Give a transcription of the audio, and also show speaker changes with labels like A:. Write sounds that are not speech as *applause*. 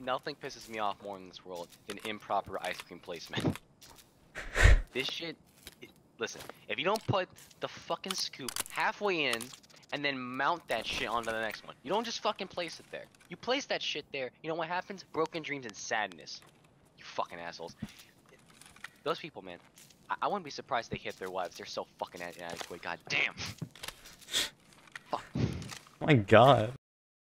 A: nothing pisses me off more in this world than improper ice cream placement. *laughs* this shit. it- listen, if you don't put the fucking scoop halfway in and then mount that shit onto the next one, you don't just fucking place it there. You place that shit there. You know what happens? Broken dreams and sadness. You fucking assholes. Those people, man. I, I wouldn't be surprised they hit their wives. They're so fucking inadequate. God damn. *laughs* Fuck.
B: My god.